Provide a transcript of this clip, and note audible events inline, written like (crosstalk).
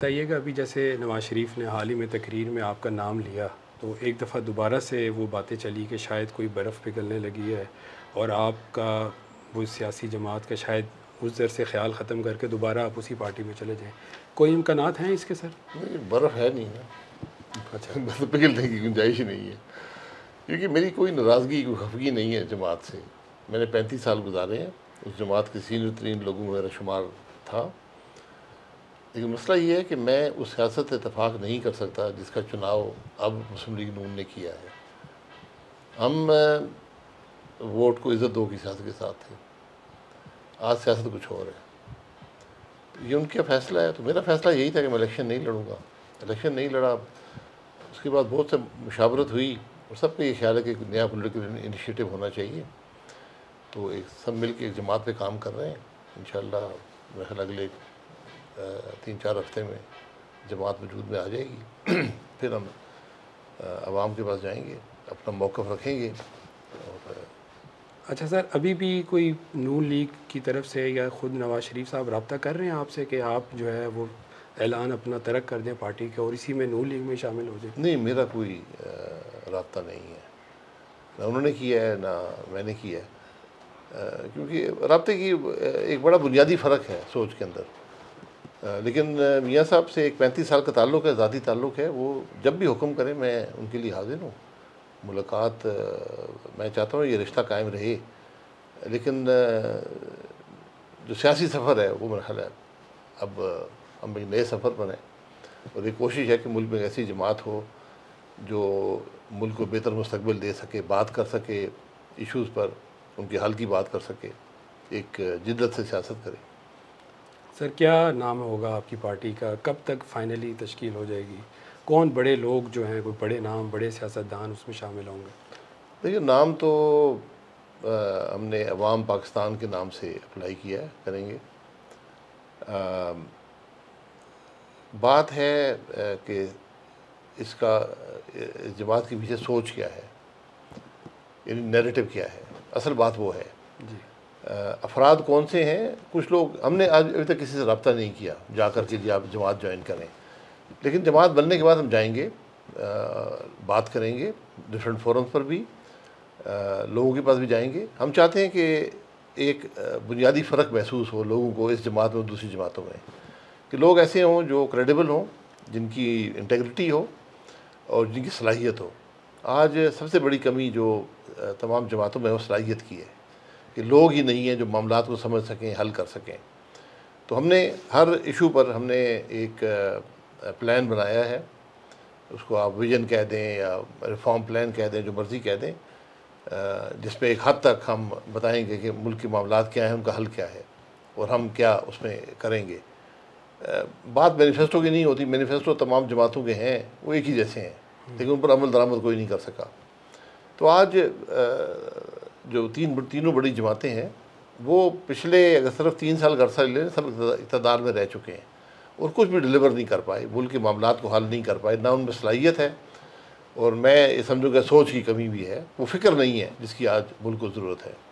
बताइएगा अभी जैसे नवाज़ शरीफ ने हाल ही में तकरीर में आपका नाम लिया तो एक दफ़ा दोबारा से वो बातें चली कि शायद कोई बर्फ़ पिघलने लगी है और आपका वो सियासी जमात का शायद उस दर से ख्याल ख़त्म करके दोबारा आप उसी पार्टी में चले जाएँ। कोई इम्कान हैं इसके सर? बर्फ़ है नहीं ना। अच्छा। (laughs) बर्फ़ पिघलने की गुंजाइश नहीं है। क्योंकि मेरी कोई नाराज़गी कोई खफगी नहीं है जमात से। मैंने पैंतीस साल गुजारे हैं। उस जमात के सीनियर तरीन लोगों में मेरा शुमार था। लेकिन मसला ये है कि मैं उस सियासत इतफाक़ नहीं कर सकता जिसका चुनाव अब मुस्लिम लीग नून ने किया है। हम वोट को इज़्ज़त दो की सियासत के साथ थे आज सियासत कुछ और है। ये उनका फैसला है तो मेरा फैसला यही था कि मैं इलेक्शन नहीं लड़ूँगा। इलेक्शन नहीं लड़ा, उसके बाद बहुत से मुशावरत हुई और सबका ये ख्याल है कि नया पोलिटिकल इनिशिएटिव होना चाहिए। तो एक सब मिल के एक जमात पे काम कर रहे हैं। इन मेरे अगले तीन चार हफ़्ते में जमात वजूद में आ जाएगी। (clears throat) फिर हम आवाम के पास जाएँगे अपना मौक़ रखेंगे और अच्छा सर अभी भी कोई नून लीग की तरफ़ से या ख़ुद नवाज़ शरीफ साहब रबता कर रहे हैं आपसे कि आप जो है वो ऐलान अपना तरक कर दें पार्टी के और इसी में नून लीग में शामिल हो जाए? नहीं मेरा कोई रबता नहीं है। ना उन्होंने किया है ना मैंने किया है। क्योंकि रबते की एक बड़ा बुनियादी फ़र्क है सोच के अंदर। लेकिन मियाँ साहब से एक पैंतीस साल का ताल्लुक़ है, ज़ाती ताल्लुक़ है, वो जब भी हुक्म करें, मैं उनके लिए हाजिर हूँ। मुलाकात मैं चाहता हूँ ये रिश्ता कायम रहे, लेकिन जो सियासी सफ़र है, वो मेरा ख्याल है। अब हम एक नए सफ़र पर हैं और एक कोशिश है कि मुल्क में ऐसी जमात हो, जो मुल्क को बेहतर मुस्तबिल दे सके, बात कर सके, इश्यूज़ पर उनके हल की बात कर सके, एक, जिद्दत से सियासत करे। सर क्या नाम होगा आपकी पार्टी का? कब तक फाइनली तश्कील हो जाएगी? कौन बड़े लोग जो हैं कोई बड़े नाम बड़े सियासतदान उसमें शामिल होंगे? देखिए नाम तो आ, हमने अवाम पाकिस्तान के नाम से अप्लाई किया है करेंगे। आ, बात है कि इसका जमात के पीछे सोच क्या है? यानी नैरेटिव क्या है? असल बात वो है। जी। अफराद कौन से हैं? कुछ लोग हमने आज अभी तक किसी से रबता नहीं किया जा कर के जी आप जमात ज्वाइन करें। लेकिन जमात बनने के बाद हम जाएँगे आ, बात करेंगे डिफरेंट फोरम्स पर भी आ, लोगों के पास भी जाएँगे। हम चाहते हैं कि एक बुनियादी फ़र्क महसूस हो लोगों को इस जमात में दूसरी जमातों में। कि लोग ऐसे हों जो क्रेडिबल हों जिनकी इंटेग्रिटी हो और जिनकी सलाहियत हो। आज सबसे बड़ी कमी जो तमाम जमातों में वो सलाहियत की है। कि लोग ही नहीं हैं जो मामला को समझ सकें, हल कर सकें। तो हमने हर इशू पर हमने एक प्लान बनाया है। उसको आप विजन कह दें या रिफॉर्म प्लान कह दें, जो मर्ज़ी कह दें जिसमें एक हद तक हम बताएँगे कि मुल्क के मामला क्या हैं, उनका हल क्या है और हम क्या उसमें करेंगे। बात मैनिफेस्टो की नहीं होती। मैनिफेस्टो तमाम जमातों के हैं, वो एक ही जैसे हैं, लेकिन उन पर अमल दरामद कोई नहीं कर सका। तो आज जो तीन, तीनों बड़ी जमातें हैं, वो पिछले अगर सिर्फ़ तीन साल का ले सब इकतदार में रह चुके हैं। और कुछ भी डिलीवर नहीं कर पाए, मुल्क के मामला को हल नहीं कर पाए, ना उनमें सलाहियत है। और मैं समझूँगा सोच की कमी भी है, वो फ़िक्र नहीं है जिसकी आज मुल्क को ज़रूरत है।